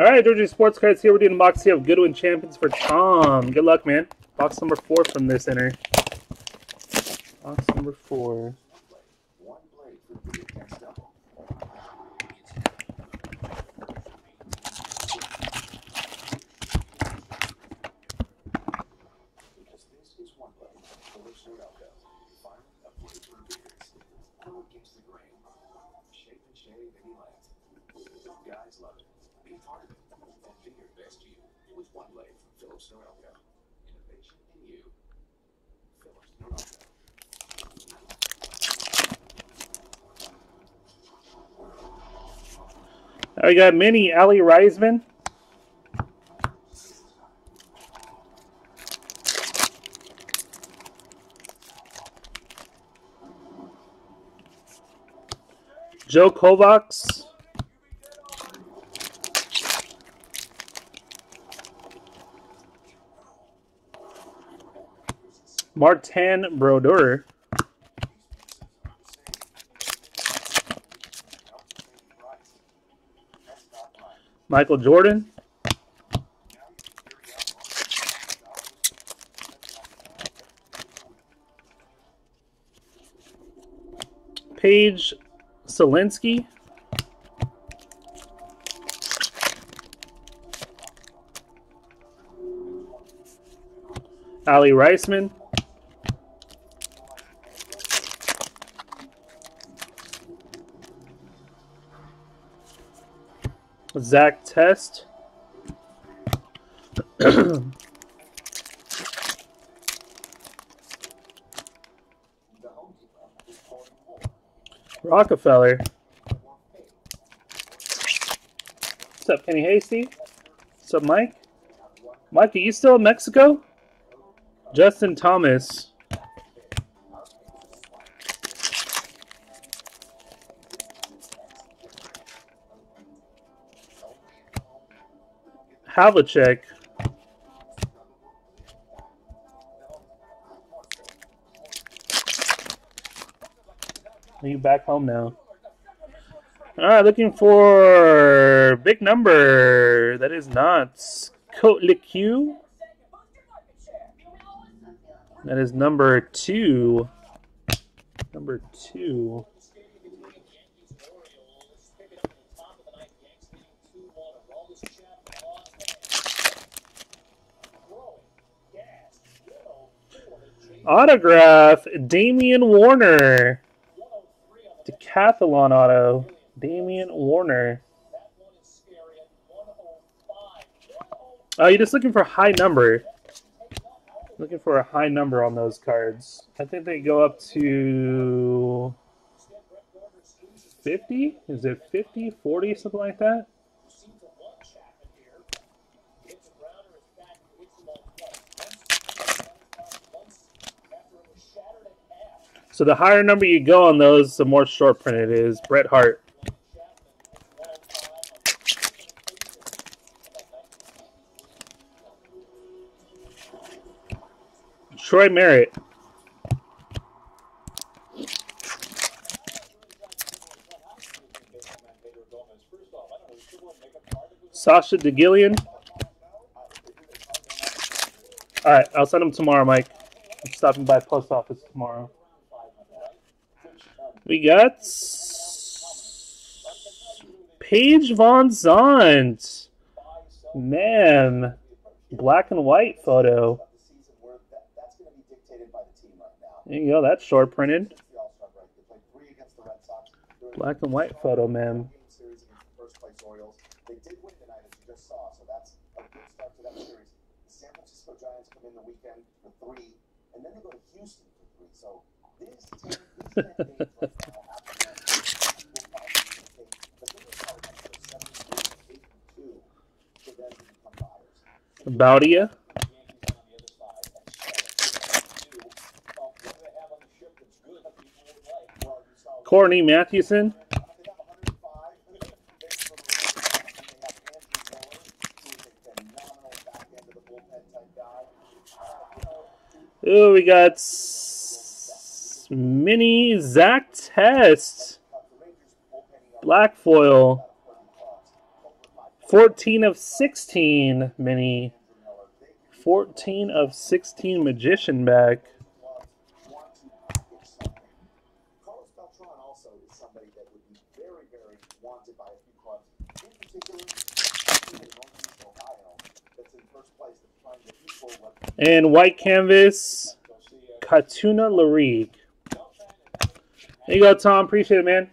All right, Georgia Sports Cards here. We're doing a box here of Goodwin Champions for Tom. Good luck, man. Box number four from this inner. Box number four. Guys love it. Be part of it. And be your best you one from Norelco. Innovation in you. Norelco. Now we got mini Aly Raisman. Joe Kovacs. Martin Brodeur. Michael Jordan. Paige Selenski. Aly Raisman. Zach Test. Rockefeller. What's up, Kenny Hasty? What's up, Mike? Mike, are you still in Mexico? Justin Thomas. Havlicek. Are you back home now? All right, looking for big number. That is not Cote Q. That is number two. Number two. Autograph, Damian Warner. Decathlon auto, Damian Warner. Oh, you're just looking for a high number. Looking for a high number on those cards. I think they go up to 50? Is it 50, 40, something like that? So the higher number you go on those, the more short print it is. Bret Hart. Troy Merritt. Sasha DiGiulian. All right, I'll send them tomorrow, Mike. I'm stopping by post office tomorrow. We got Paige VanZant. Man, black and white photo. There you go. That's short printed. Black and white photo, man. San Francisco Giants come in the weekend for three, and then they go to Houston for three. So this team, these 10 games right now, after that, will probably take the biggest part of extra seven games, eight and two, for them to become buyers. Baudia. Courtney Mathewson. Oh, we got mini Zach Test. Black foil. 14 of 16 mini. 14 of 16 Magician back. And white canvas, Katuna Larigue. There you go, Tom. Appreciate it, man.